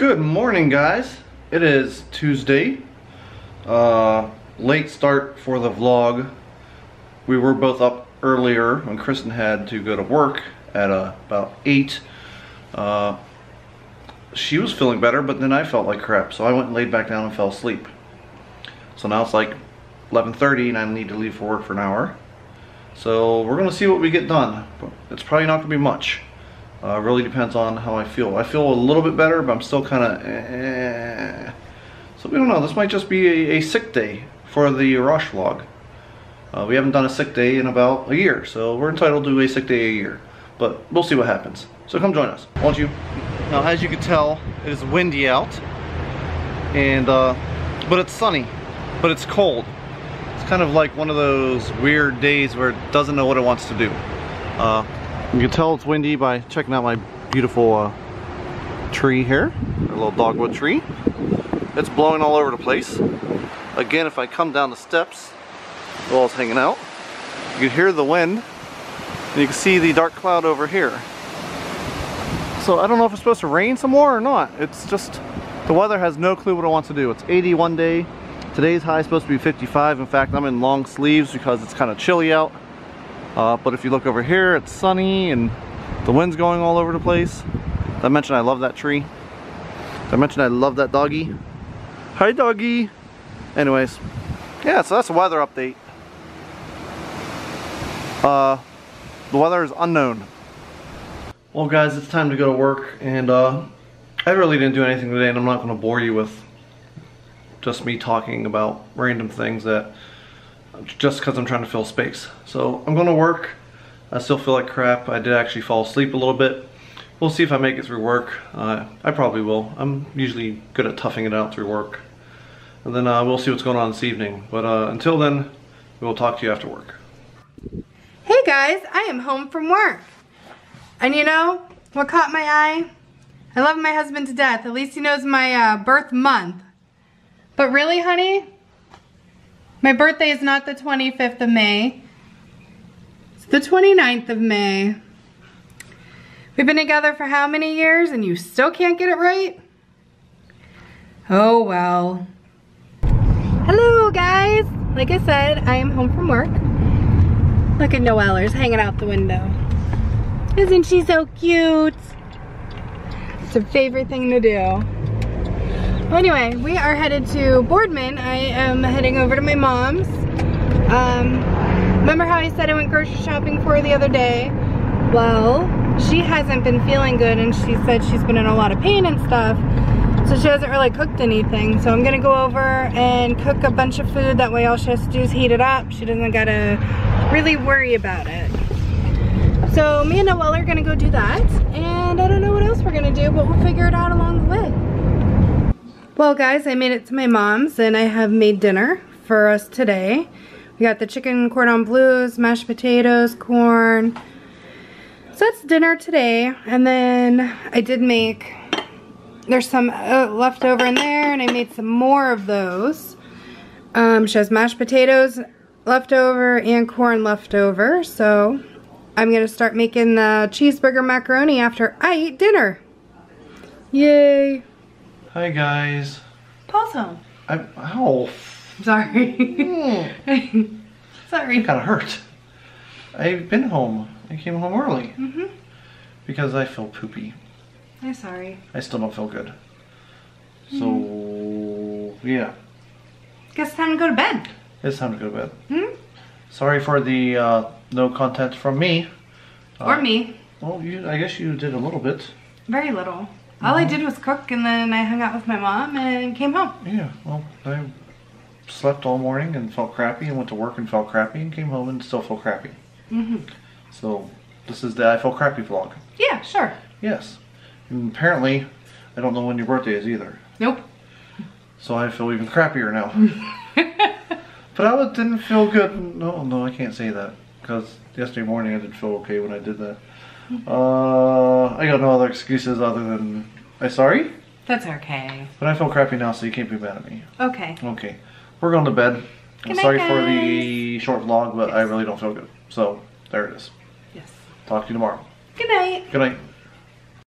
Good morning, guys. It is Tuesday. Uh, late start for the vlog. We were both up earlier when Kristen had to go to work at uh, about 8. Uh, she was feeling better, but then I felt like crap, so I went and laid back down and fell asleep. So now it's like 11.30 and I need to leave for work for an hour. So we're gonna see what we get done. It's probably not gonna be much. Uh, really depends on how I feel. I feel a little bit better, but I'm still kind of eh. So we don't know. This might just be a, a sick day for the Rausch vlog. Uh, we haven't done a sick day in about a year, so we're entitled to a sick day a year. But we'll see what happens. So come join us, won't you? Now, as you can tell, it is windy out, and uh, but it's sunny, but it's cold. It's kind of like one of those weird days where it doesn't know what it wants to do. Uh, you can tell it's windy by checking out my beautiful uh, tree here, a little dogwood tree. It's blowing all over the place. Again, if I come down the steps while it's hanging out, you can hear the wind, and you can see the dark cloud over here. So I don't know if it's supposed to rain some more or not. It's just, the weather has no clue what it wants to do. It's 80 one day. Today's high is supposed to be 55. In fact, I'm in long sleeves because it's kind of chilly out. Uh, but if you look over here, it's sunny and the wind's going all over the place. Did I mention I love that tree? Did I mention I love that doggy? Hi doggy! Anyways, yeah, so that's a weather update. Uh, the weather is unknown. Well guys, it's time to go to work and uh, I really didn't do anything today and I'm not going to bore you with just me talking about random things that just because I'm trying to fill space. So I'm going to work. I still feel like crap. I did actually fall asleep a little bit. We'll see if I make it through work. Uh, I probably will. I'm usually good at toughing it out through work. And then uh, we'll see what's going on this evening. But uh, until then, we will talk to you after work. Hey guys, I am home from work. And you know what caught my eye? I love my husband to death. At least he knows my uh, birth month. But really, honey, my birthday is not the 25th of May. It's the 29th of May. We've been together for how many years and you still can't get it right? Oh well. Hello guys! Like I said, I am home from work. Look at Noeller's hanging out the window. Isn't she so cute? It's her favorite thing to do. Anyway, we are headed to Boardman. I am heading over to my mom's. Um, remember how I said I went grocery shopping for her the other day? Well, she hasn't been feeling good and she said she's been in a lot of pain and stuff. So she hasn't really cooked anything. So I'm gonna go over and cook a bunch of food. That way all she has to do is heat it up. She doesn't gotta really worry about it. So me and Noelle are gonna go do that. And I don't know what else we're gonna do, but we'll figure it out along the way. Well guys, I made it to my mom's and I have made dinner for us today. We got the chicken cordon bleus, mashed potatoes, corn. So that's dinner today. And then I did make, there's some uh, left over in there and I made some more of those. Um, she has mashed potatoes left over and corn left over. So I'm going to start making the cheeseburger macaroni after I eat dinner. Yay! Hi guys. Paul's home. I, ow. Sorry. Mm, Sorry. kind of hurt. I've been home. I came home early. Mm-hmm. Because I feel poopy. I'm sorry. I still don't feel good. So, yeah. Guess it's time to go to bed. It's time to go to bed. Hmm? Sorry for the uh, no content from me. Or Uh, me. Well, you, I guess you did a little bit. Very little. All I did was cook and then I hung out with my mom and came home. Yeah, well, I slept all morning and felt crappy and went to work and felt crappy and came home and still feel crappy. hmm So, this is the I Feel Crappy vlog. Yeah, sure. Yes. And apparently, I don't know when your birthday is either. Nope. So I feel even crappier now. but I didn't feel good. No, no, I can't say that. Because yesterday morning I did feel okay when I did that. Uh, I got no other excuses other than, I'm sorry? That's okay. But I feel crappy now, so you can't be mad at me. Okay. Okay. We're going to bed. I'm night, sorry for the short vlog, but I really don't feel good. So, there it is. Yes. Talk to you tomorrow. Good night. Good night.